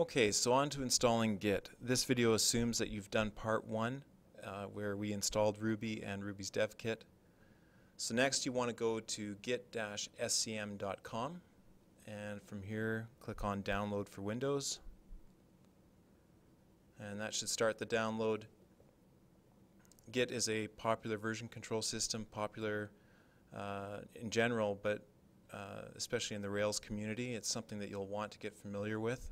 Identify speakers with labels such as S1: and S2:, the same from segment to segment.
S1: Okay, so on to installing Git. This video assumes that you've done part one, uh, where we installed Ruby and Ruby's dev kit. So next you want to go to git-scm.com and from here click on download for Windows and that should start the download. Git is a popular version control system, popular uh, in general, but uh, especially in the Rails community. It's something that you'll want to get familiar with.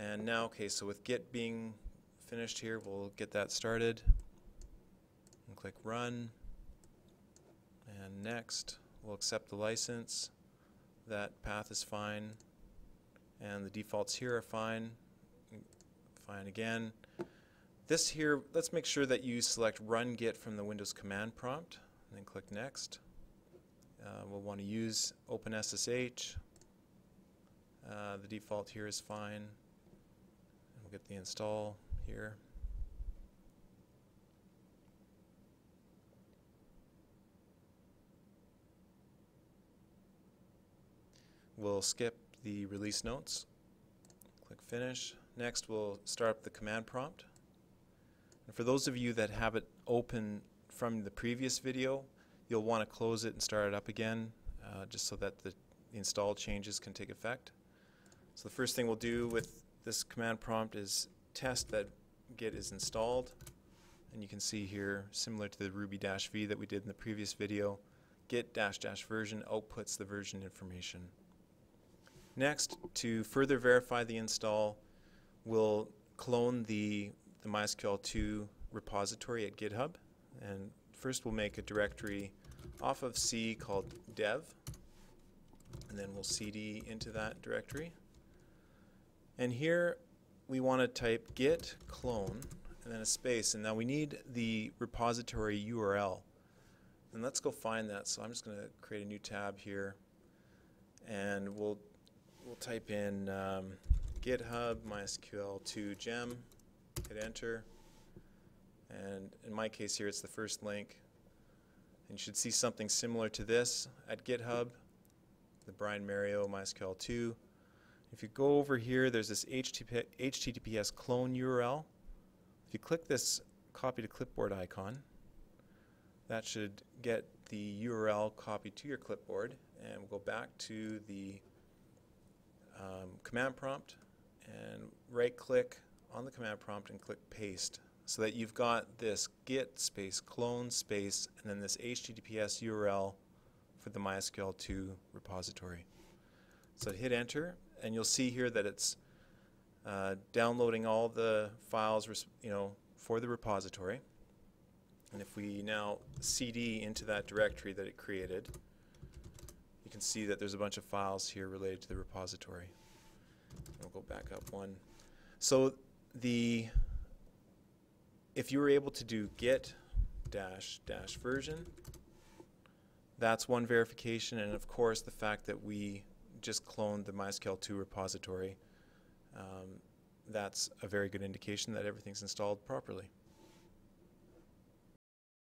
S1: And now, okay, so with Git being finished here, we'll get that started. And click Run. And next, we'll accept the license. That path is fine. And the defaults here are fine. Fine again. This here, let's make sure that you select Run Git from the Windows command prompt. And then click Next. Uh, we'll want to use OpenSSH. Uh, the default here is fine. We'll get the install here. We'll skip the release notes. Click Finish. Next, we'll start up the command prompt. And for those of you that have it open from the previous video, you'll want to close it and start it up again, uh, just so that the, the install changes can take effect. So the first thing we'll do with this command prompt is test that Git is installed. And you can see here, similar to the Ruby dash v that we did in the previous video, git dash dash version outputs the version information. Next, to further verify the install, we'll clone the, the MySQL2 repository at GitHub. And first we'll make a directory off of C called dev. And then we'll cd into that directory. And here we want to type git clone and then a space. And now we need the repository URL. And let's go find that. So I'm just going to create a new tab here. And we'll we'll type in um, GitHub MySQL2 gem, hit enter, and in my case here it's the first link. And you should see something similar to this at GitHub, the Brian Mario MySQL2. If you go over here, there's this HTTP, HTTPS clone URL. If you click this copy to clipboard icon, that should get the URL copied to your clipboard. And we'll go back to the um, command prompt and right click on the command prompt and click paste so that you've got this git space clone space and then this HTTPS URL for the MySQL2 repository. So hit enter and you'll see here that it's uh, downloading all the files you know for the repository and if we now cd into that directory that it created you can see that there's a bunch of files here related to the repository. We'll go back up one. So the if you were able to do git dash dash version, that's one verification, and of course the fact that we just cloned the MySQL2 repository, um, that's a very good indication that everything's installed properly.